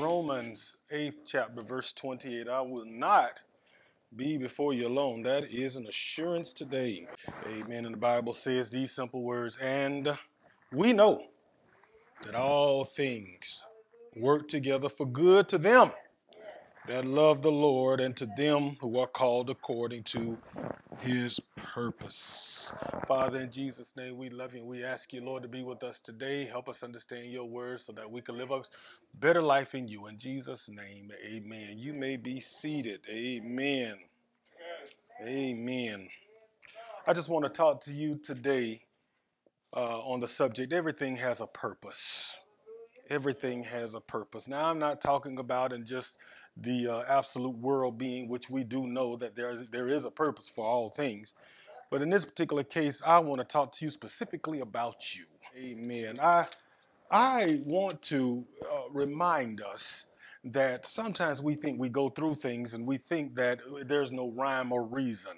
Romans 8th chapter, verse 28. I will not be before you alone. That is an assurance today. Amen. And the Bible says these simple words, and we know that all things work together for good to them that love the Lord and to them who are called according to his purpose. Father, in Jesus' name, we love you. We ask you, Lord, to be with us today. Help us understand your words so that we can live a better life in you. In Jesus' name, amen. You may be seated. Amen. Amen. I just want to talk to you today uh, on the subject everything has a purpose. Everything has a purpose. Now, I'm not talking about in just the uh, absolute world being, which we do know that there is, there is a purpose for all things. But in this particular case, I want to talk to you specifically about you. Amen. I, I want to uh, remind us that sometimes we think we go through things and we think that there's no rhyme or reason.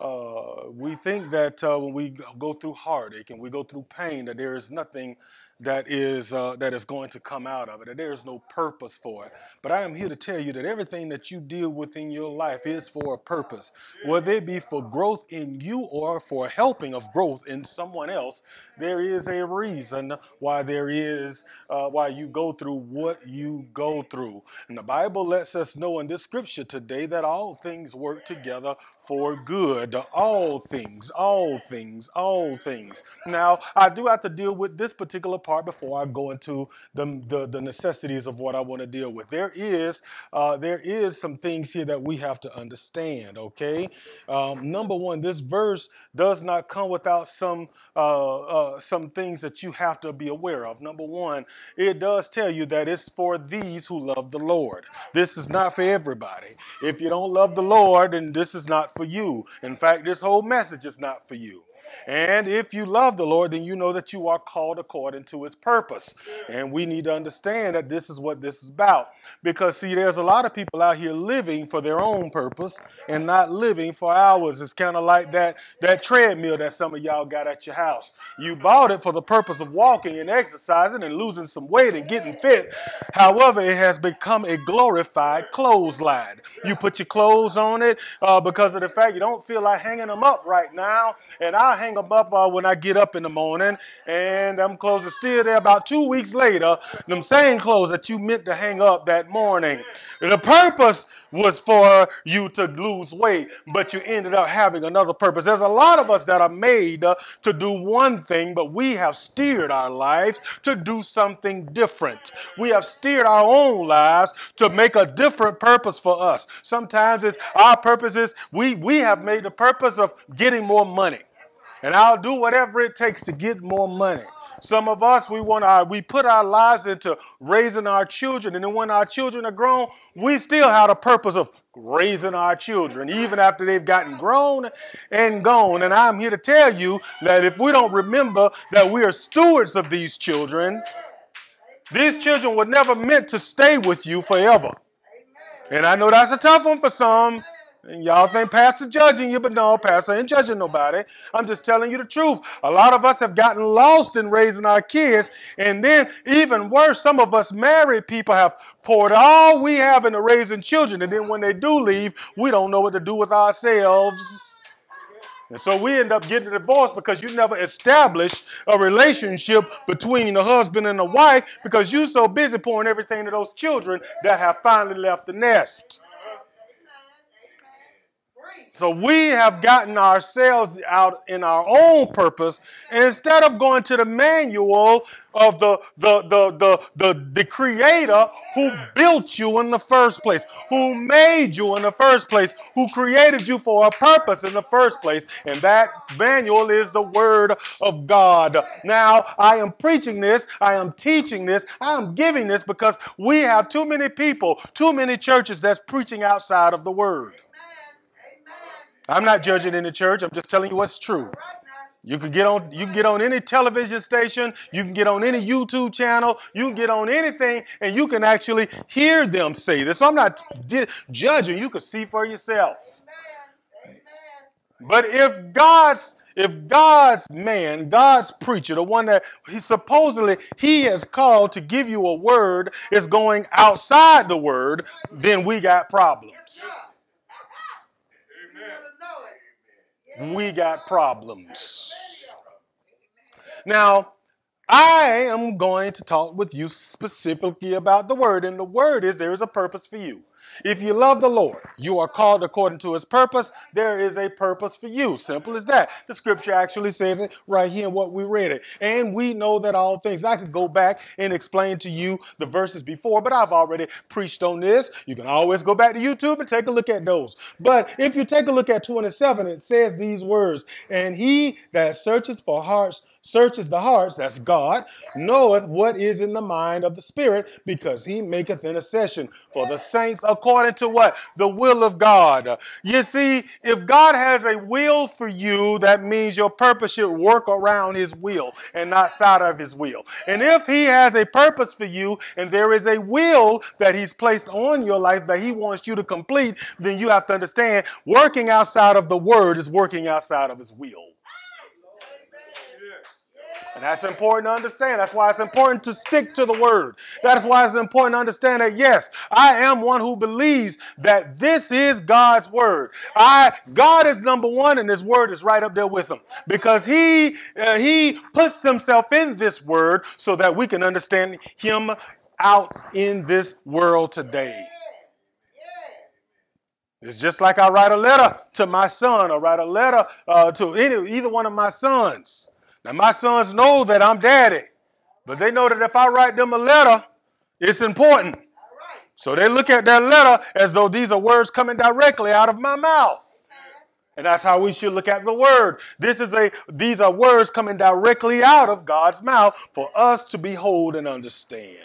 Uh, we think that uh, when we go through heartache and we go through pain, that there is nothing that is uh, that is going to come out of it. There is no purpose for it. But I am here to tell you that everything that you deal with in your life is for a purpose, whether it be for growth in you or for helping of growth in someone else. There is a reason why there is uh, why you go through what you go through, and the Bible lets us know in this scripture today that all things work together for good. All things, all things, all things. Now I do have to deal with this particular part before I go into the, the, the necessities of what I want to deal with. There is uh, there is some things here that we have to understand. Okay, um, number one, this verse does not come without some uh, uh, some things that you have to be aware of. Number one, it does tell you that it's for these who love the Lord. This is not for everybody. If you don't love the Lord, then this is not for you. In fact, this whole message is not for you. And if you love the Lord, then you know that you are called according to his purpose. And we need to understand that this is what this is about. Because, see, there's a lot of people out here living for their own purpose and not living for ours. It's kind of like that, that treadmill that some of y'all got at your house. You bought it for the purpose of walking and exercising and losing some weight and getting fit. However, it has become a glorified clothesline. You put your clothes on it uh, because of the fact you don't feel like hanging them up right now. And I hang them up uh, when I get up in the morning, and them clothes are still there about two weeks later. Them same clothes that you meant to hang up that morning. The purpose was for you to lose weight, but you ended up having another purpose. There's a lot of us that are made uh, to do one thing, but we have steered our lives to do something different. We have steered our own lives to make a different purpose for us. Sometimes it's our purpose is we, we have made the purpose of getting more money. And I'll do whatever it takes to get more money. Some of us, we want our, we put our lives into raising our children, and then when our children are grown, we still have the purpose of raising our children, even after they've gotten grown and gone. And I'm here to tell you that if we don't remember that we are stewards of these children, these children were never meant to stay with you forever. And I know that's a tough one for some. And y'all think Pastor judging you, but no, Pastor ain't judging nobody. I'm just telling you the truth. A lot of us have gotten lost in raising our kids. And then, even worse, some of us married people have poured all we have into raising children. And then when they do leave, we don't know what to do with ourselves. And so we end up getting a divorce because you never established a relationship between the husband and the wife because you're so busy pouring everything to those children that have finally left the nest. So we have gotten ourselves out in our own purpose instead of going to the manual of the, the, the, the, the, the creator who built you in the first place, who made you in the first place, who created you for a purpose in the first place. And that manual is the word of God. Now, I am preaching this, I am teaching this, I am giving this because we have too many people, too many churches that's preaching outside of the word. I'm not judging in the church. I'm just telling you what's true. You can get on you can get on any television station, you can get on any YouTube channel, you can get on anything and you can actually hear them say this. So I'm not di- judging, you can see for yourself. But if God's if God's man, God's preacher, the one that he supposedly he has called to give you a word is going outside the word, then we got problems. We got problems. Now, I am going to talk with you specifically about the word, and the word is there is a purpose for you. If you love the Lord, you are called according to his purpose. There is a purpose for you. Simple as that. The scripture actually says it right here in what we read it. And we know that all things, I could go back and explain to you the verses before, but I've already preached on this. You can always go back to YouTube and take a look at those. But if you take a look at 27, it says these words, and he that searches for hearts searches the hearts, that's God, knoweth what is in the mind of the Spirit, because he maketh intercession for the saints according to what? The will of God. You see, if God has a will for you, that means your purpose should work around his will and not side of his will. And if he has a purpose for you and there is a will that he's placed on your life that he wants you to complete, then you have to understand working outside of the word is working outside of his will. And that's important to understand. That's why it's important to stick to the word. That's why it's important to understand that yes, I am one who believes that this is God's word. I God is number one, and His word is right up there with Him because He uh, He puts Himself in this word so that we can understand Him out in this world today. It's just like I write a letter to my son, or write a letter uh, to any, either one of my sons. Now, my sons know that I'm daddy, but they know that if I write them a letter, it's important. So they look at that letter as though these are words coming directly out of my mouth. And that's how we should look at the word. This is a these are words coming directly out of God's mouth for us to behold and understand.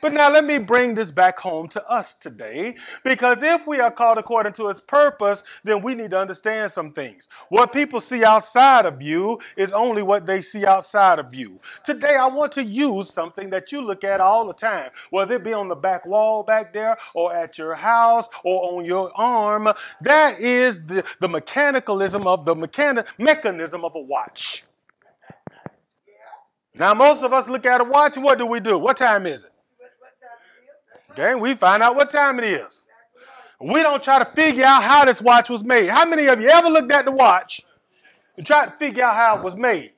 But now let me bring this back home to us today, because if we are called according to his purpose, then we need to understand some things. What people see outside of you is only what they see outside of you. Today, I want to use something that you look at all the time, whether it be on the back wall back there, or at your house, or on your arm. That is the, the mechanicalism of the mechanic, mechanism of a watch. Now, most of us look at a watch, what do we do? What time is it? Okay, we find out what time it is. We don't try to figure out how this watch was made. How many of you ever looked at the watch and tried to figure out how it was made?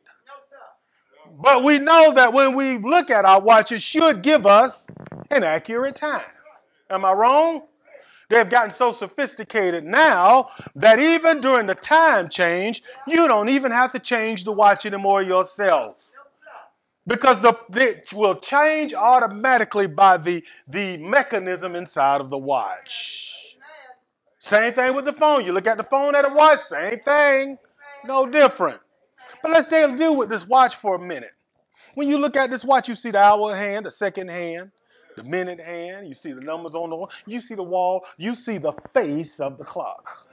But we know that when we look at our watch, it should give us an accurate time. Am I wrong? They've gotten so sophisticated now that even during the time change, you don't even have to change the watch anymore yourself because the, it will change automatically by the, the mechanism inside of the watch. Same thing with the phone. You look at the phone at a watch, same thing, no different. But let's deal with this watch for a minute. When you look at this watch, you see the hour hand, the second hand, the minute hand, you see the numbers on the wall, you see the wall, you see the face of the clock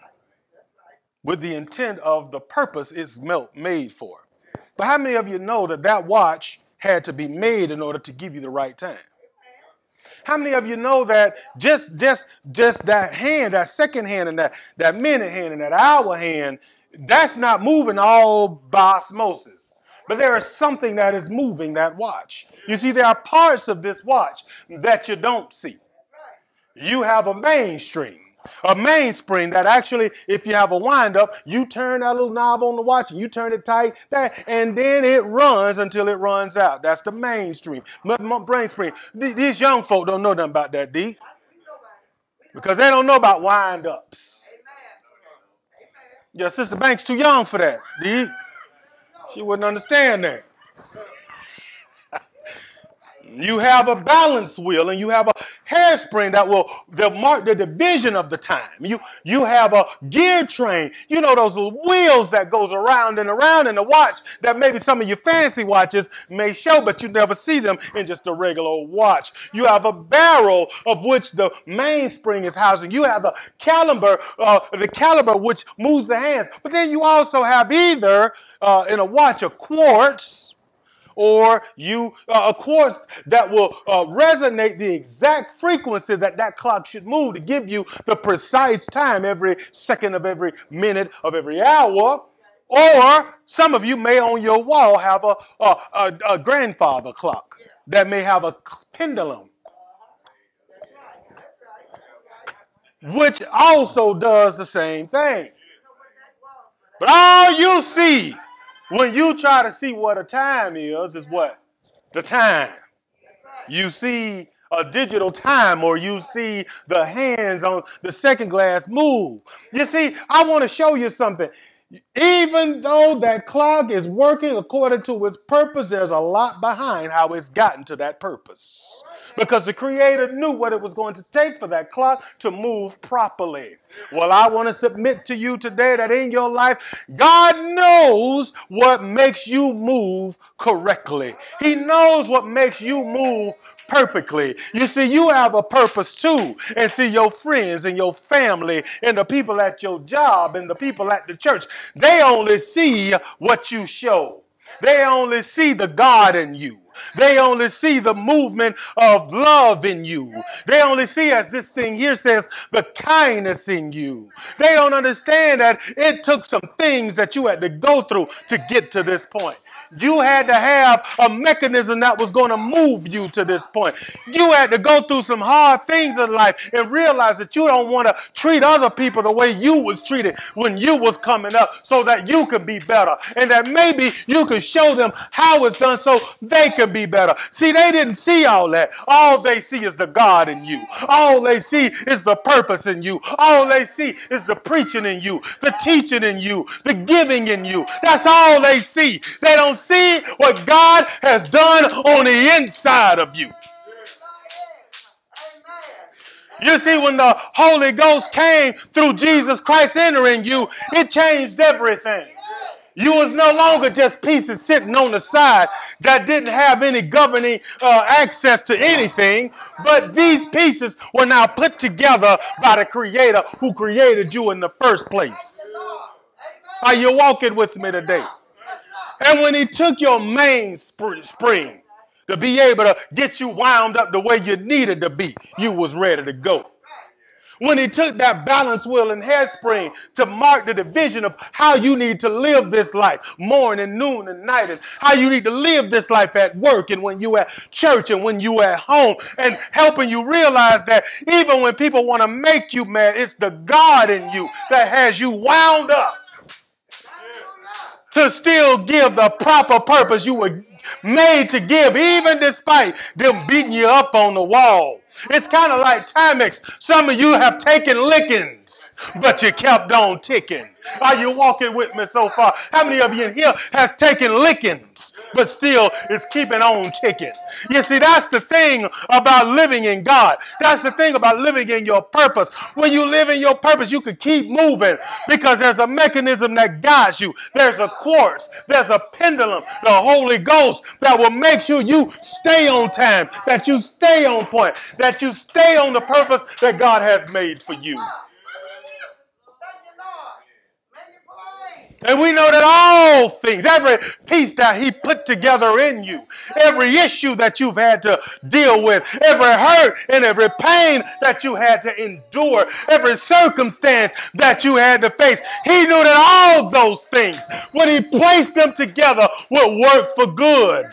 with the intent of the purpose it's made for. But how many of you know that that watch had to be made in order to give you the right time? How many of you know that just just just that hand, that second hand and that, that minute hand and that hour hand, that's not moving all by osmosis. But there is something that is moving that watch. You see, there are parts of this watch that you don't see. You have a mainstream a mainspring that actually, if you have a wind up, you turn that little knob on the watch and you turn it tight, that, and then it runs until it runs out. That's the mainstream, brain spring. These young folk don't know nothing about that, D. Because they don't know about wind ups. Your sister Banks too young for that, D. She wouldn't understand that. You have a balance wheel and you have a hairspring that will mark the division of the time. You you have a gear train. You know those wheels that goes around and around in the watch that maybe some of your fancy watches may show, but you never see them in just a regular watch. You have a barrel of which the mainspring is housing. You have a caliber, uh, the caliber which moves the hands. But then you also have either uh, in a watch a quartz or you uh, a course that will uh, resonate the exact frequency that that clock should move to give you the precise time every second of every minute of every hour Or some of you may on your wall have a, a, a, a grandfather clock that may have a pendulum, which also does the same thing. But all you see when you try to see what a time is, is what? The time. You see a digital time or you see the hands on the second glass move. You see, I want to show you something. Even though that clock is working according to its purpose, there's a lot behind how it's gotten to that purpose. Because the Creator knew what it was going to take for that clock to move properly. Well, I want to submit to you today that in your life, God knows what makes you move correctly. He knows what makes you move perfectly. You see, you have a purpose too. And see, your friends and your family and the people at your job and the people at the church, they only see what you show. They only see the God in you. They only see the movement of love in you. They only see, as this thing here says, the kindness in you. They don't understand that it took some things that you had to go through to get to this point. You had to have a mechanism that was going to move you to this point. You had to go through some hard things in life and realize that you don't want to treat other people the way you was treated when you was coming up so that you could be better. And that maybe you could show them how it's done so they could be better. See, they didn't see all that. All they see is the God in you. All they see is the purpose in you. All they see is the preaching in you, the teaching in you, the giving in you. That's all they see. They don't see what God has done on the inside of you. You see, when the Holy Ghost came through Jesus Christ entering you, it changed everything. You was no longer just pieces sitting on the side that didn't have any governing uh, access to anything, but these pieces were now put together by the Creator who created you in the first place. Are you walking with me today? And when he took your mainspring to be able to get you wound up the way you needed to be, you was ready to go. When he took that balance wheel and hairspring to mark the division of how you need to live this life, morning, noon, and night, and how you need to live this life at work and when you at church and when you at home, and helping you realize that even when people want to make you mad, it's the God in you that has you wound up to still give the proper purpose you were made to give, even despite them beating you up on the wall. It's kind of like Timex. Some of you have taken lickings, but you kept on ticking. Are you walking with me so far? How many of you in here has taken lickings, but still is keeping on ticking? You see, that's the thing about living in God. That's the thing about living in your purpose. When you live in your purpose, you can keep moving because there's a mechanism that guides you. There's a quartz. There's a pendulum, the Holy Ghost that will make sure you stay on time, that you stay on point, that you stay on the purpose that God has made for you. And we know that all things, every piece that He put together in you, every issue that you've had to deal with, every hurt and every pain that you had to endure, every circumstance that you had to face, He knew that all those things, when He placed them together, would work for good.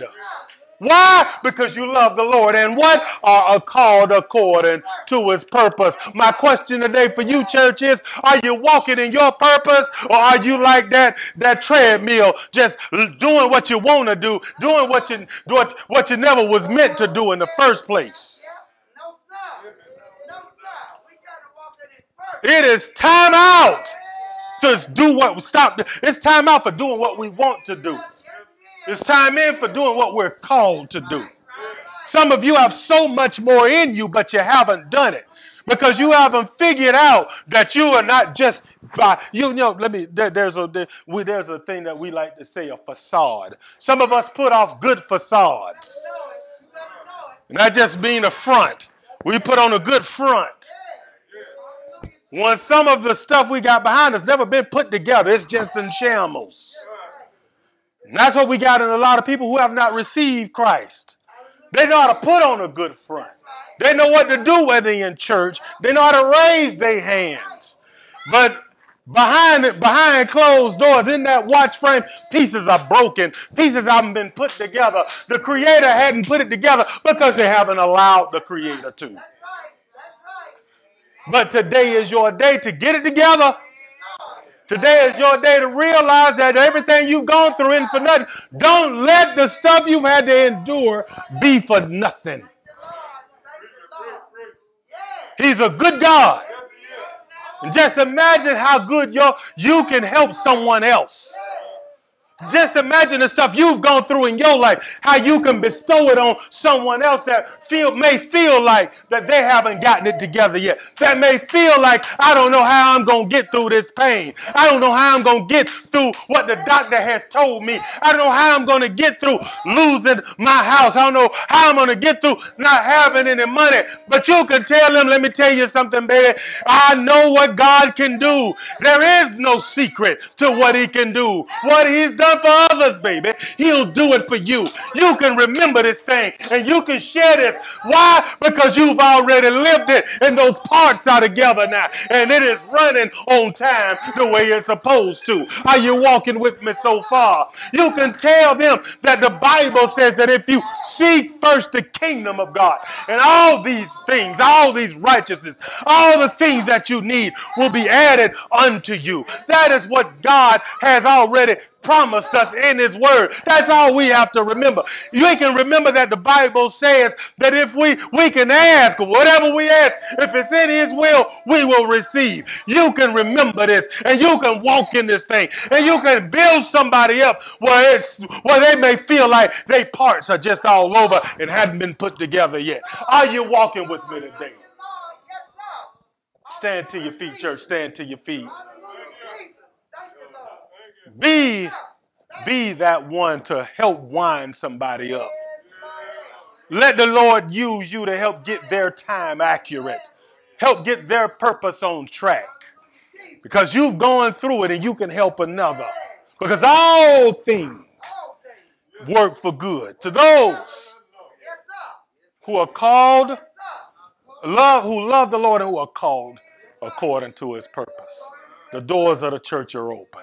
Why? Because you love the Lord and what are called according to his purpose. My question today for you, church, is are you walking in your purpose or are you like that, that treadmill, just doing what you want to do, doing what you, what, what you never was meant to do in the first place? It is time out to do what we stop. It's time out for doing what we want to do. It's time in for doing what we're called to do. Some of you have so much more in you, but you haven't done it because you haven't figured out that you are not just by you know. Let me. There, there's a there, we, there's a thing that we like to say a facade. Some of us put off good facades, not just being a front. We put on a good front. When some of the stuff we got behind us never been put together, it's just in shambles. And that's what we got in a lot of people who have not received Christ. They know how to put on a good front. They know what to do when they're in church. They know how to raise their hands. But behind it, behind closed doors, in that watch frame, pieces are broken. Pieces haven't been put together. The creator hadn't put it together because they haven't allowed the creator to. But today is your day to get it together. Today is your day to realize that everything you've gone through isn't for nothing. Don't let the stuff you've had to endure be for nothing. He's a good God. Just imagine how good you you can help someone else. Just imagine the stuff you've gone through in your life, how you can bestow it on someone else that feel may feel like that they haven't gotten it together yet. That may feel like I don't know how I'm going to get through this pain. I don't know how I'm going to get through what the doctor has told me. I don't know how I'm going to get through losing my house. I don't know how I'm going to get through not having any money. But you can tell them, let me tell you something, baby. I know what God can do. There is no secret to what he can do. What he's done done for others, baby, He'll do it for you. You can remember this thing and you can share this. Why? Because you've already lived it and those parts are together now and it is running on time the way it's supposed to. Are you walking with me so far? You can tell them that the Bible says that if you seek first the kingdom of God and all these things, all these righteousness, all the things that you need will be added unto you. That is what God has already promised us in his word. That's all we have to remember. You can remember that the Bible says that if we, we can ask whatever we ask, if it's in his will, we will receive. You can remember this and you can walk in this thing and you can build somebody up where it's where they may feel like their parts are just all over and hadn't been put together yet. Are you walking with me today? Stand to your feet, church. Stand to your feet. Be, be that one to help wind somebody up. Let the Lord use you to help get their time accurate, help get their purpose on track. Because you've gone through it and you can help another. Because all things work for good to those who are called, love, who love the Lord and who are called according to his purpose. The doors of the church are open.